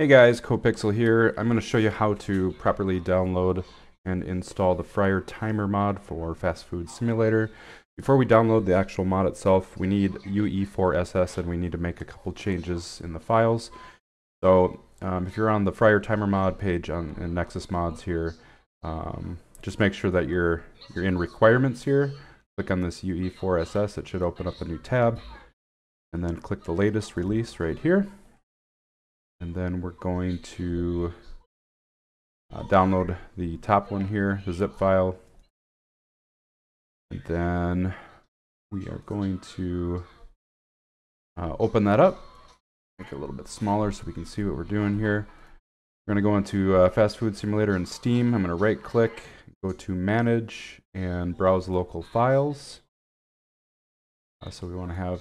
Hey guys, CoPixel here. I'm going to show you how to properly download and install the Fryer Timer mod for Fast Food Simulator. Before we download the actual mod itself, we need UE4SS and we need to make a couple changes in the files. So um, if you're on the Fryer Timer mod page on in Nexus Mods here, um, just make sure that you're, you're in requirements here. Click on this UE4SS, it should open up a new tab. And then click the latest release right here. And then we're going to uh, download the top one here, the zip file. And then we are going to uh, open that up, make it a little bit smaller so we can see what we're doing here. We're going to go into uh, Fast Food Simulator in Steam. I'm going to right click, go to Manage, and browse local files. Uh, so we want to have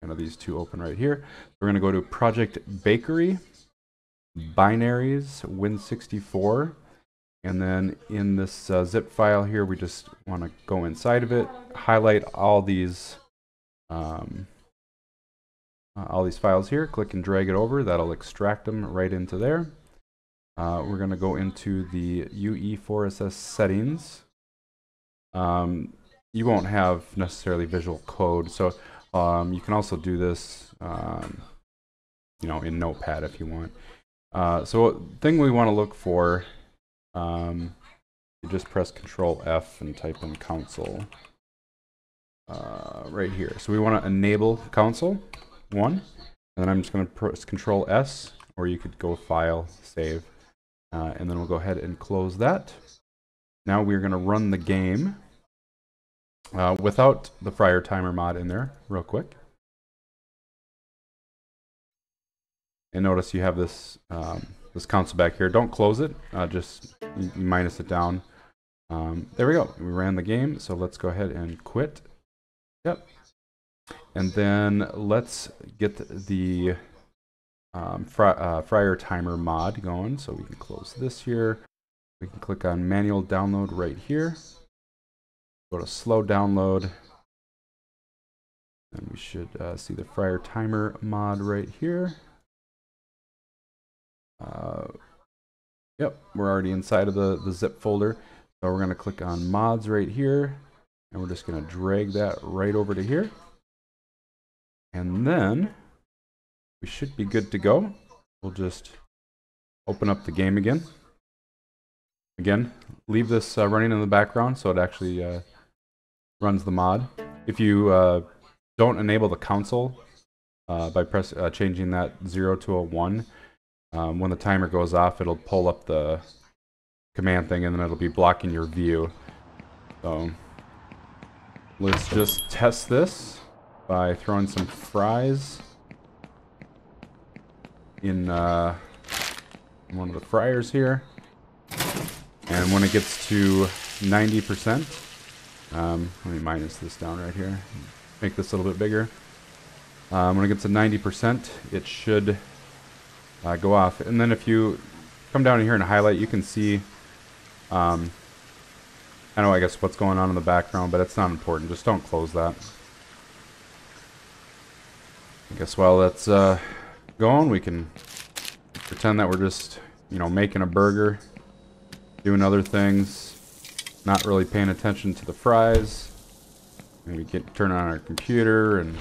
kind of these two open right here. We're going to go to Project Bakery, binaries, Win64. And then in this uh, zip file here, we just want to go inside of it, highlight all these um, uh, all these files here, click and drag it over. That'll extract them right into there. Uh, we're going to go into the UE4SS settings. Um, you won't have necessarily visual code, so um, you can also do this, um, you know, in Notepad if you want. Uh, so thing we want to look for, um, you just press Control F and type in console uh, right here. So we want to enable console one, and then I'm just going to press Control S, or you could go File, Save, uh, and then we'll go ahead and close that. Now we're going to run the game. Uh, without the Fryer timer mod in there, real quick. And notice you have this um, this console back here. Don't close it, uh, just minus it down. Um, there we go. We ran the game, so let's go ahead and quit. Yep. And then let's get the um, fry, uh, Fryer timer mod going. So we can close this here. We can click on manual download right here. Go to slow download. And we should uh, see the Fryer timer mod right here. Uh, yep, we're already inside of the, the zip folder. So we're going to click on mods right here. And we're just going to drag that right over to here. And then we should be good to go. We'll just open up the game again. Again, leave this uh, running in the background so it actually uh, runs the mod. If you uh, don't enable the console uh, by press uh, changing that 0 to a 1, um, when the timer goes off, it'll pull up the command thing and then it'll be blocking your view. So let's just test this by throwing some fries in uh, one of the fryers here. And when it gets to 90%, um, let me minus this down right here. Make this a little bit bigger. Um, when it gets to 90%, it should uh, go off. And then if you come down here and highlight, you can see, um, I don't know I guess what's going on in the background, but it's not important. Just don't close that. I guess while that's uh, going, we can pretend that we're just, you know, making a burger, doing other things, not really paying attention to the fries. Maybe get turn on our computer and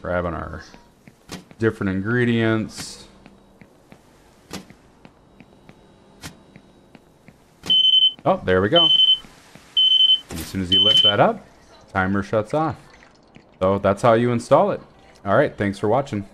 grabbing our different ingredients. Oh, there we go. And as soon as you lift that up, timer shuts off. So that's how you install it. All right, thanks for watching.